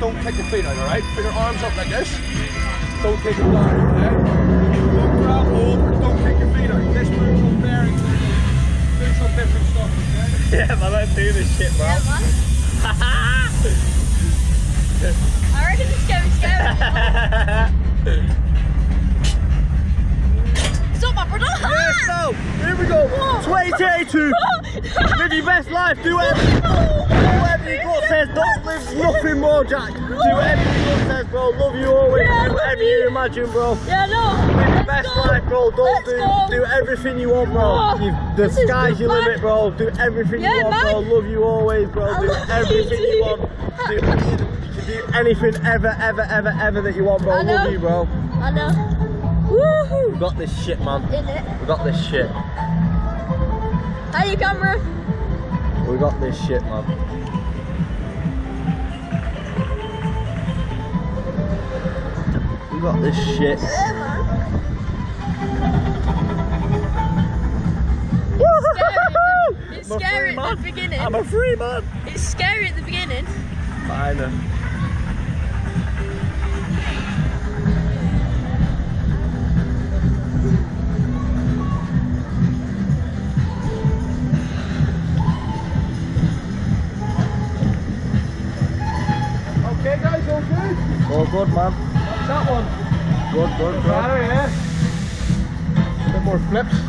don't kick your feet out, alright? Put your arms up like this. Don't kick them down, okay? Don't grab hold or don't kick your feet out. This moves some bearings. Do some different stuff, okay? Yeah, man, let's do this shit, bro. Yeah, man. I reckon it's going scary. Stop my brother! Yes, ah! no. Here we go. 2022. Live your best life. Do whatever, nothing more, Jack. Do whatever your gut says, bro. Love you always. Yeah, do whatever you imagine, bro. Yeah, no. Live your best go. life, bro. Don't Let's do go. do everything you want, bro. Oh, You, the this sky's your man. limit, bro. Do everything Yeah, you want, man. bro. Love you always, bro. I Do you everything you want. Do, you can do anything ever, ever, ever, ever that you want, bro. I know. Love you, bro. I know. Woohoo! We got this shit, man. In it. We got this shit. How Hey, camera. We got this shit, man. We got this shit. Yeah, man. It's I'm a scary free at the man. beginning. I'm a free man. It's scary at the beginning. Kinda. Okay, guys, all good? All good, man. That one? Good, good, good. Better, yeah? A Bit more flips.